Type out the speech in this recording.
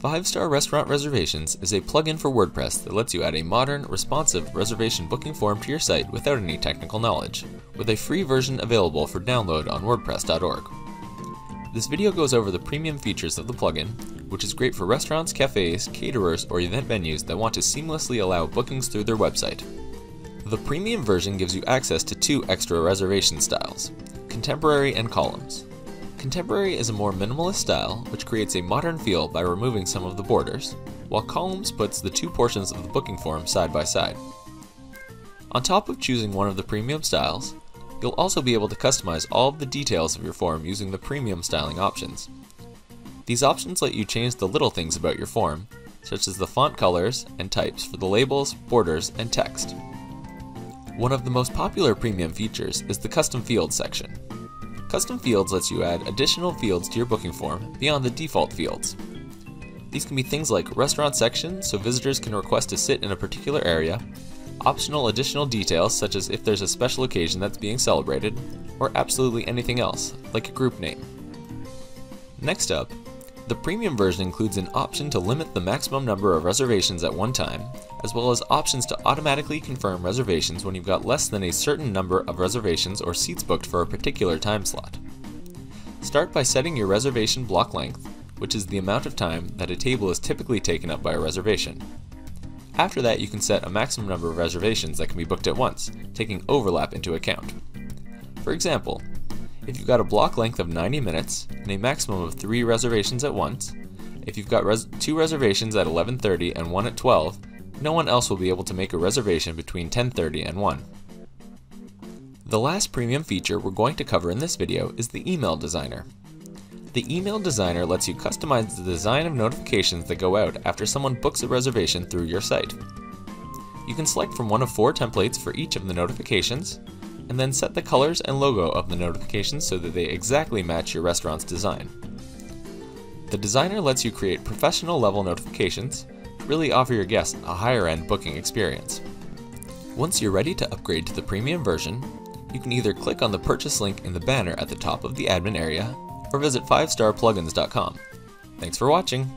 5 Star Restaurant Reservations is a plugin for WordPress that lets you add a modern, responsive reservation booking form to your site without any technical knowledge, with a free version available for download on WordPress.org. This video goes over the premium features of the plugin, which is great for restaurants, cafes, caterers, or event venues that want to seamlessly allow bookings through their website. The premium version gives you access to two extra reservation styles, Contemporary and Columns. Contemporary is a more minimalist style, which creates a modern feel by removing some of the borders, while Columns puts the two portions of the booking form side by side. On top of choosing one of the premium styles, you'll also be able to customize all of the details of your form using the premium styling options. These options let you change the little things about your form, such as the font colors and types for the labels, borders, and text. One of the most popular premium features is the Custom Fields section. Custom Fields lets you add additional fields to your booking form beyond the default fields. These can be things like restaurant sections so visitors can request to sit in a particular area, optional additional details such as if there's a special occasion that's being celebrated, or absolutely anything else, like a group name. Next up, the premium version includes an option to limit the maximum number of reservations at one time, as well as options to automatically confirm reservations when you've got less than a certain number of reservations or seats booked for a particular time slot. Start by setting your reservation block length, which is the amount of time that a table is typically taken up by a reservation. After that, you can set a maximum number of reservations that can be booked at once, taking overlap into account. For example, if you've got a block length of 90 minutes and a maximum of 3 reservations at once, if you've got res 2 reservations at 11:30 and 1 at 12, no one else will be able to make a reservation between 10:30 and 1. The last premium feature we're going to cover in this video is the Email Designer. The Email Designer lets you customize the design of notifications that go out after someone books a reservation through your site. You can select from one of four templates for each of the notifications, and then set the colors and logo of the notifications so that they exactly match your restaurant's design. The designer lets you create professional level notifications really offer your guests a higher end booking experience. Once you're ready to upgrade to the premium version, you can either click on the purchase link in the banner at the top of the admin area or visit 5starplugins.com. Thanks for watching!